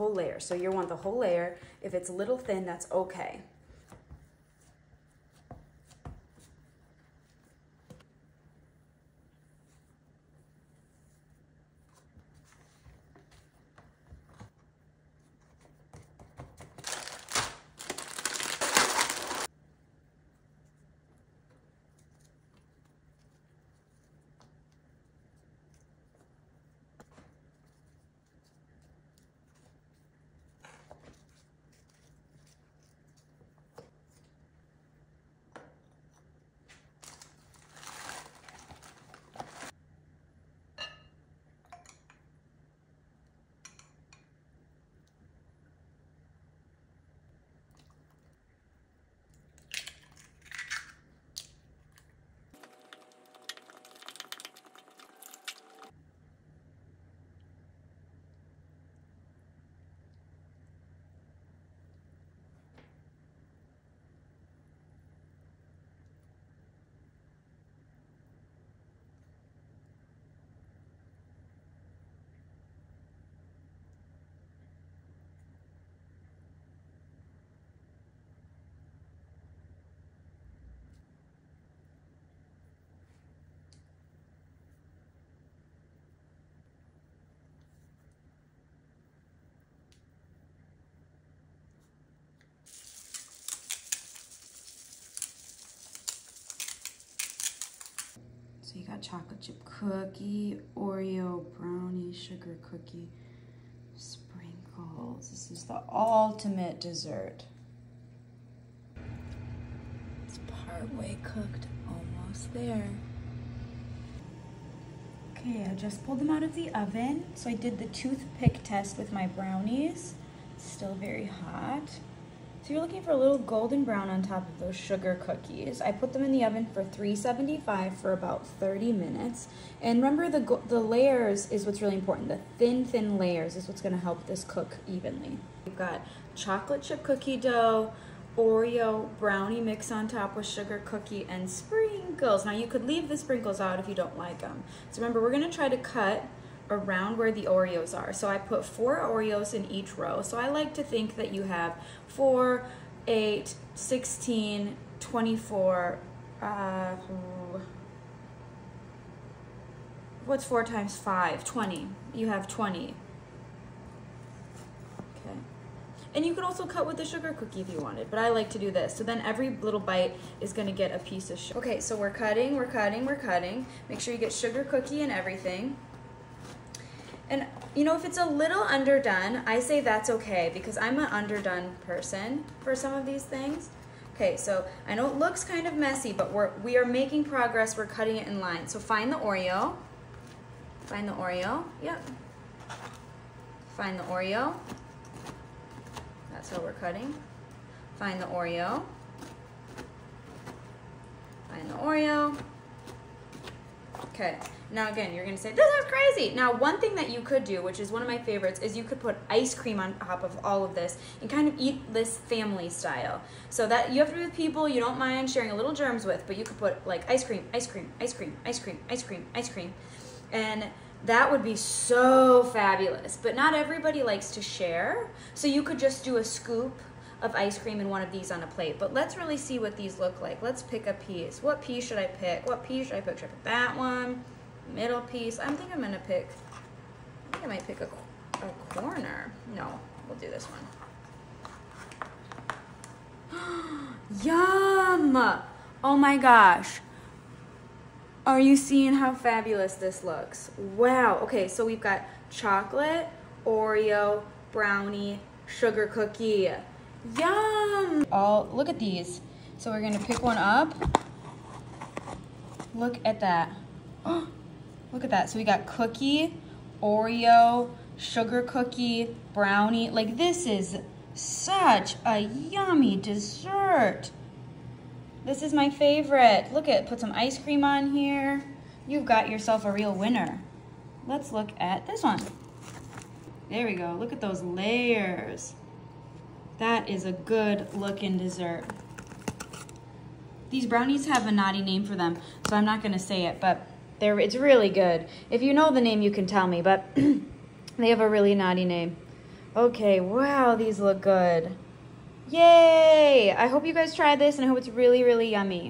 whole layer. So you want the whole layer. If it's a little thin, that's okay. Chocolate chip cookie, Oreo, brownie, sugar cookie, sprinkles. This is the ultimate dessert. It's part way cooked, almost there. Okay, I just pulled them out of the oven. So I did the toothpick test with my brownies. Still very hot. So you're looking for a little golden brown on top of those sugar cookies. I put them in the oven for 375 for about 30 minutes. And remember the, the layers is what's really important. The thin, thin layers is what's gonna help this cook evenly. We've got chocolate chip cookie dough, Oreo brownie mix on top with sugar cookie and sprinkles. Now you could leave the sprinkles out if you don't like them. So remember, we're gonna try to cut around where the Oreos are. So I put four Oreos in each row. So I like to think that you have four, eight, 16, 24, uh, what's four times five? 20. You have 20. Okay. And you could also cut with the sugar cookie if you wanted, but I like to do this. So then every little bite is gonna get a piece of sugar. Okay, so we're cutting, we're cutting, we're cutting. Make sure you get sugar cookie and everything. And you know, if it's a little underdone, I say that's okay because I'm an underdone person for some of these things. Okay, so I know it looks kind of messy, but we're, we are making progress. We're cutting it in line. So find the Oreo. Find the Oreo. Yep. Find the Oreo. That's how we're cutting. Find the Oreo. Find the Oreo. Okay. Now again, you're gonna say, this is crazy. Now one thing that you could do, which is one of my favorites, is you could put ice cream on top of all of this and kind of eat this family style. So that you have to be with people you don't mind sharing a little germs with, but you could put like ice cream, ice cream, ice cream, ice cream, ice cream, ice cream. And that would be so fabulous. But not everybody likes to share. So you could just do a scoop of ice cream and one of these on a plate. But let's really see what these look like. Let's pick a piece. What piece should I pick? What piece should I pick? Should I pick that one? middle piece. I'm thinking I'm gonna pick, I think I might pick a, a corner. No, we'll do this one. Yum! Oh my gosh. Are you seeing how fabulous this looks? Wow. Okay, so we've got chocolate, Oreo, brownie, sugar cookie. Yum! All look at these. So we're gonna pick one up. Look at that. Oh, Look at that. So we got cookie, Oreo, sugar cookie, brownie. Like this is such a yummy dessert. This is my favorite. Look at, put some ice cream on here. You've got yourself a real winner. Let's look at this one. There we go. Look at those layers. That is a good looking dessert. These brownies have a naughty name for them, so I'm not gonna say it, but they're, it's really good. If you know the name, you can tell me, but they have a really naughty name. Okay, wow, these look good. Yay! I hope you guys try this and I hope it's really, really yummy.